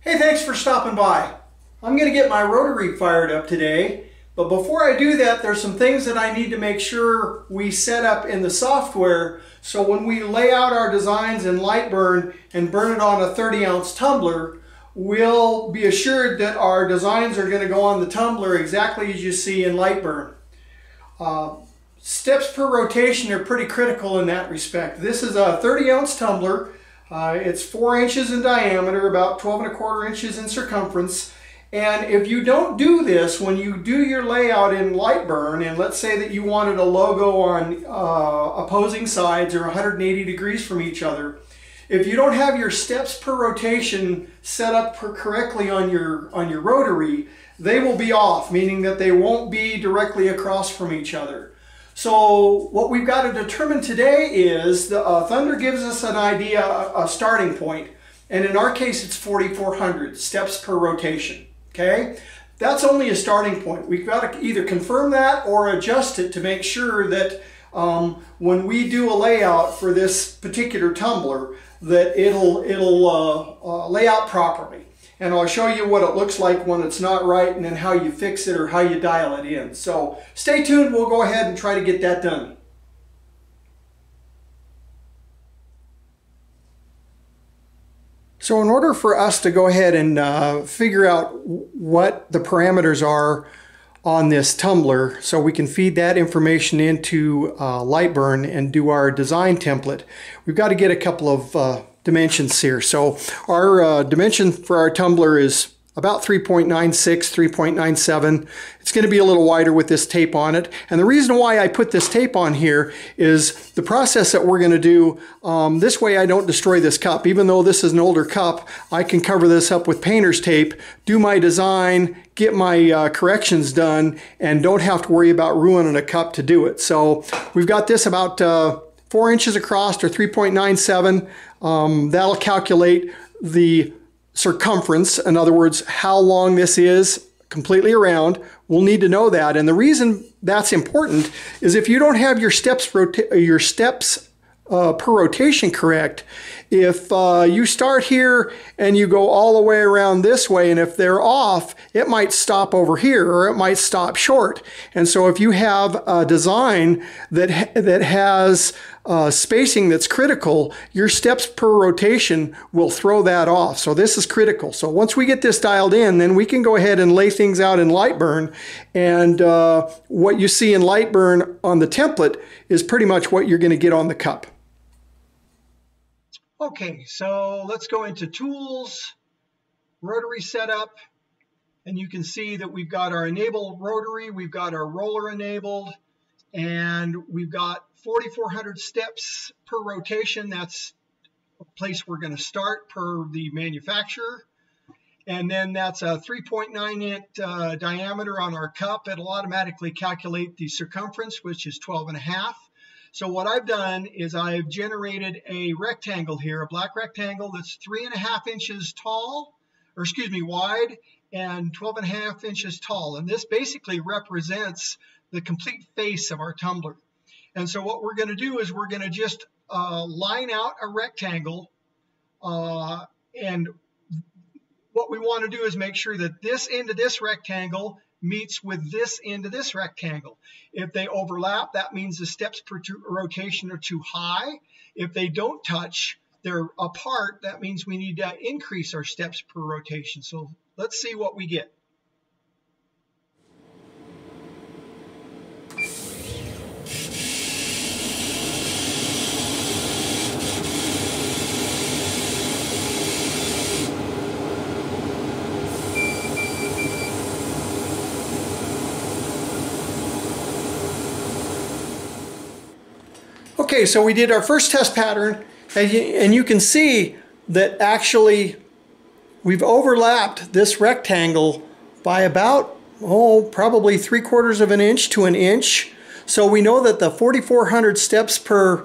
Hey, thanks for stopping by. I'm going to get my rotary fired up today, but before I do that, there's some things that I need to make sure we set up in the software so when we lay out our designs in Lightburn and burn it on a 30 ounce tumbler, we'll be assured that our designs are going to go on the tumbler exactly as you see in Lightburn. Uh, steps per rotation are pretty critical in that respect. This is a 30 ounce tumbler. Uh, it's four inches in diameter, about 12 and a quarter inches in circumference. And if you don't do this, when you do your layout in Lightburn, and let's say that you wanted a logo on uh, opposing sides or 180 degrees from each other, if you don't have your steps per rotation set up correctly on your, on your rotary, they will be off, meaning that they won't be directly across from each other. So what we've got to determine today is the uh, Thunder gives us an idea, a, starting point, and in our case it's 4,400 steps per rotation, okay? That's only a starting point. We've got to either confirm that or adjust it to make sure that um, when we do a layout for this particular tumbler that it'll, it'll uh, uh, lay out properly. And I'll show you what it looks like when it's not right and then how you fix it or how you dial it in. So stay tuned, we'll go ahead and try to get that done. So in order for us to go ahead and uh, figure out what the parameters are on this tumbler so we can feed that information into uh, Lightburn and do our design template. We've got to get a couple of uh, dimensions here. So our uh, dimension for our tumbler is about 3.96, 3.97. It's going to be a little wider with this tape on it. And the reason why I put this tape on here is the process that we're going to do. Um, this way I don't destroy this cup. Even though this is an older cup, I can cover this up with painter's tape, do my design, get my uh, corrections done, and don't have to worry about ruining a cup to do it. So we've got this about uh, 4 inches across or 3.97. Um, that'll calculate the circumference, in other words, how long this is completely around. We'll need to know that. And the reason that's important is if you don't have your steps, your steps uh, per rotation correct, if uh, you start here and you go all the way around this way, and if they're off, it might stop over here or it might stop short. And so if you have a design that, that has uh, spacing that's critical, your steps per rotation will throw that off. So this is critical. So once we get this dialed in, then we can go ahead and lay things out in Lightburn. And uh, what you see in Lightburn on the template is pretty much what you're going to get on the cup. Okay, so let's go into tools, rotary setup, and you can see that we've got our enable rotary, we've got our roller enabled, and we've got 4,400 steps per rotation. That's a place we're going to start per the manufacturer. And then that's a 3.9 inch uh, diameter on our cup. It'll automatically calculate the circumference, which is 12 and a half. So what I've done is I've generated a rectangle here, a black rectangle that's three and a half inches tall, or excuse me, wide, and 12 and a half inches tall. And this basically represents the complete face of our tumbler. And so what we're going to do is we're going to just uh, line out a rectangle. Uh, and what we want to do is make sure that this end of this rectangle meets with this end of this rectangle. If they overlap, that means the steps per rotation are too high. If they don't touch, they're apart, that means we need to increase our steps per rotation. So let's see what we get. Okay, so we did our first test pattern, and you, and you can see that actually we've overlapped this rectangle by about, oh, probably three quarters of an inch to an inch. So we know that the 4,400 steps per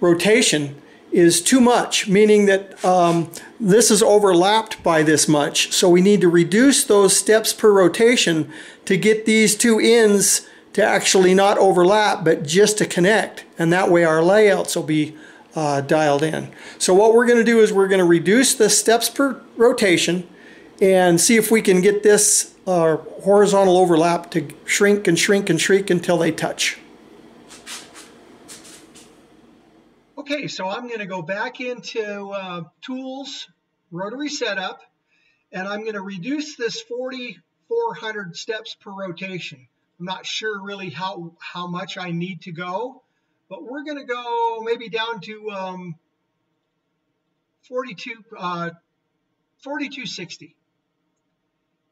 rotation is too much, meaning that um, this is overlapped by this much. So we need to reduce those steps per rotation to get these two ends to actually not overlap, but just to connect. And that way our layouts will be uh, dialed in. So what we're going to do is we're going to reduce the steps per rotation and see if we can get this uh, horizontal overlap to shrink and shrink and shrink until they touch. Okay, so I'm going to go back into uh, Tools, Rotary Setup, and I'm going to reduce this 4,400 steps per rotation. I'm not sure really how, how much I need to go, but we're going to go maybe down to um, 42, uh, 4260.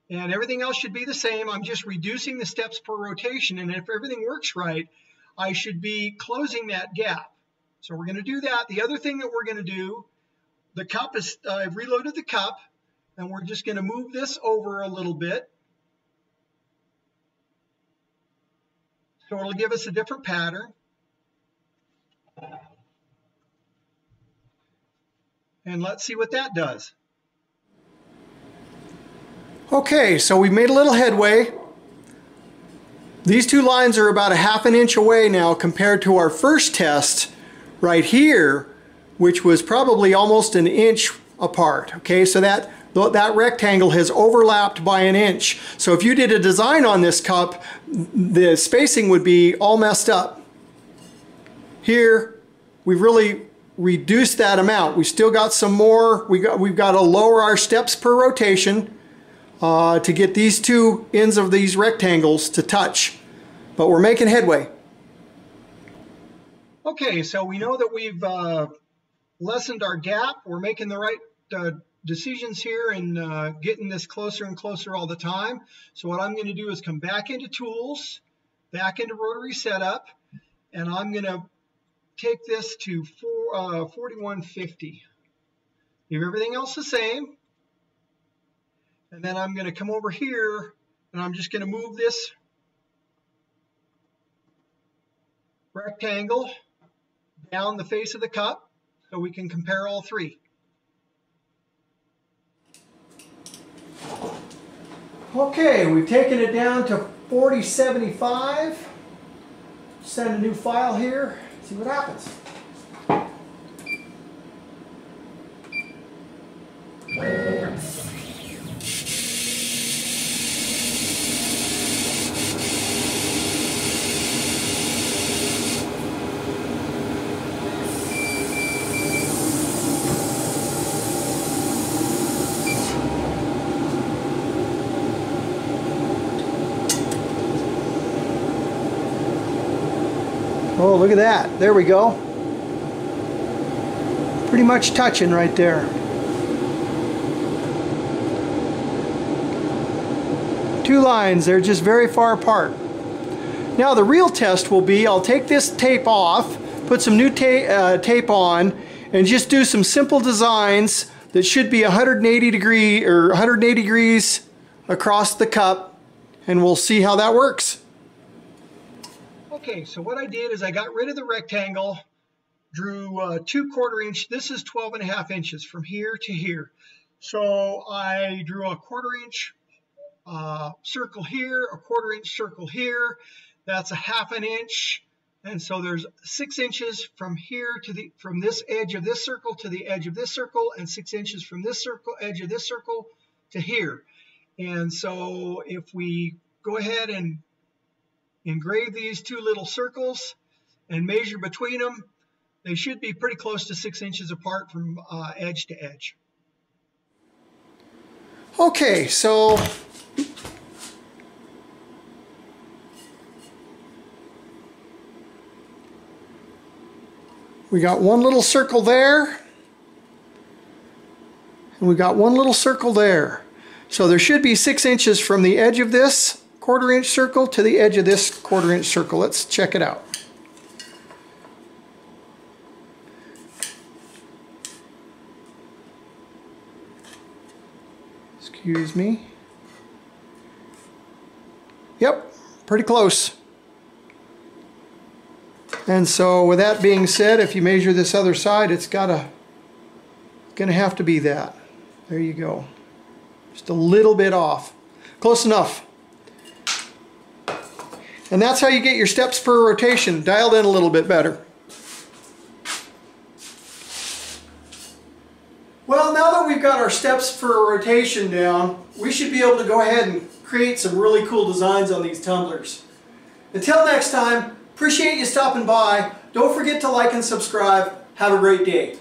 And everything else should be the same. I'm just reducing the steps per rotation. And if everything works right, I should be closing that gap. So we're going to do that. The other thing that we're going to do, the cup is, uh, I've reloaded the cup, and we're just going to move this over a little bit. So it'll give us a different pattern. And let's see what that does. Okay, so we've made a little headway. These two lines are about a half an inch away now compared to our first test right here, which was probably almost an inch apart. Okay, so that that rectangle has overlapped by an inch. So if you did a design on this cup, the spacing would be all messed up. Here, we've really reduced that amount. We still got some more. We got, we've got to lower our steps per rotation uh, to get these two ends of these rectangles to touch. But we're making headway. Okay, so we know that we've uh, lessened our gap. We're making the right uh, decisions here and uh, getting this closer and closer all the time. So what I'm going to do is come back into Tools, back into Rotary Setup, and I'm going to take this to four, uh, 4150. Leave everything else the same. And then I'm going to come over here and I'm just going to move this rectangle down the face of the cup so we can compare all three. Okay, we've taken it down to 4075. Send a new file here, see what happens. Oh, look at that. There we go. Pretty much touching right there. Two lines, they're just very far apart. Now the real test will be, I'll take this tape off, put some new ta uh, tape on, and just do some simple designs that should be 180 degree or 180 degrees across the cup, and we'll see how that works. Okay, so what I did is I got rid of the rectangle, drew uh, two quarter inch, this is 12 and a half inches from here to here. So I drew a quarter inch uh, circle here, a quarter inch circle here, that's a half an inch, and so there's six inches from here to the, from this edge of this circle to the edge of this circle, and six inches from this circle, edge of this circle to here. And so if we go ahead and engrave these two little circles and measure between them. They should be pretty close to six inches apart from uh, edge to edge. Okay, so we got one little circle there and we got one little circle there. So there should be six inches from the edge of this quarter inch circle to the edge of this quarter inch circle. Let's check it out. Excuse me. Yep, pretty close. And so with that being said, if you measure this other side, it's gotta, gonna have to be that. There you go. Just a little bit off. Close enough. And that's how you get your steps per rotation dialed in a little bit better. Well, now that we've got our steps for rotation down, we should be able to go ahead and create some really cool designs on these tumblers. Until next time, appreciate you stopping by. Don't forget to like and subscribe. Have a great day.